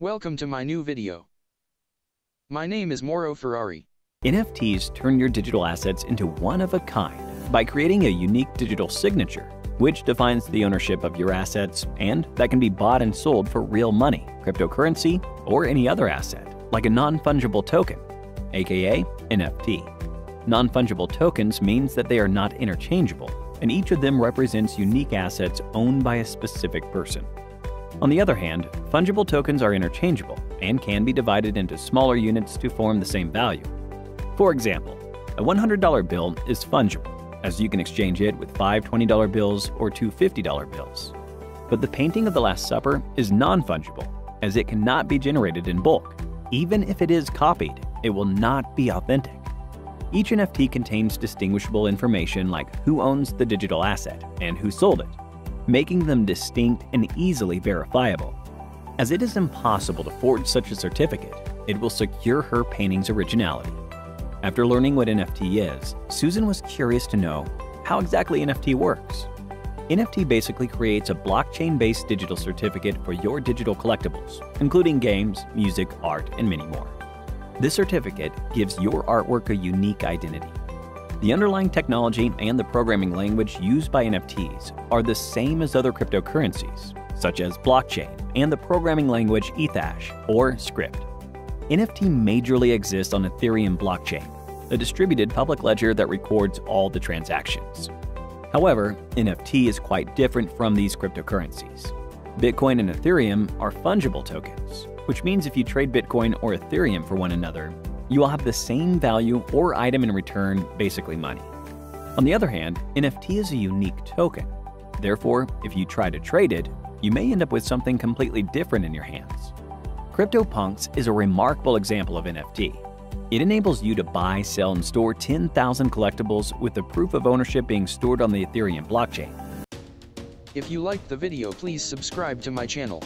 Welcome to my new video. My name is Mauro Ferrari. NFTs turn your digital assets into one of a kind by creating a unique digital signature, which defines the ownership of your assets and that can be bought and sold for real money, cryptocurrency, or any other asset, like a non-fungible token, aka NFT. Non-fungible tokens means that they are not interchangeable, and each of them represents unique assets owned by a specific person. On the other hand, fungible tokens are interchangeable and can be divided into smaller units to form the same value. For example, a $100 bill is fungible, as you can exchange it with five $20 bills or two $50 bills. But the painting of the Last Supper is non-fungible, as it cannot be generated in bulk. Even if it is copied, it will not be authentic. Each NFT contains distinguishable information like who owns the digital asset and who sold it, making them distinct and easily verifiable. As it is impossible to forge such a certificate, it will secure her painting's originality. After learning what NFT is, Susan was curious to know how exactly NFT works. NFT basically creates a blockchain-based digital certificate for your digital collectibles, including games, music, art, and many more. This certificate gives your artwork a unique identity. The underlying technology and the programming language used by NFTs are the same as other cryptocurrencies, such as blockchain and the programming language Ethash or Script. NFT majorly exists on Ethereum blockchain, a distributed public ledger that records all the transactions. However, NFT is quite different from these cryptocurrencies. Bitcoin and Ethereum are fungible tokens, which means if you trade Bitcoin or Ethereum for one another, you will have the same value or item in return, basically money. On the other hand, NFT is a unique token. Therefore, if you try to trade it, you may end up with something completely different in your hands. CryptoPunks is a remarkable example of NFT. It enables you to buy, sell, and store 10,000 collectibles with the proof of ownership being stored on the Ethereum blockchain. If you liked the video please subscribe to my channel.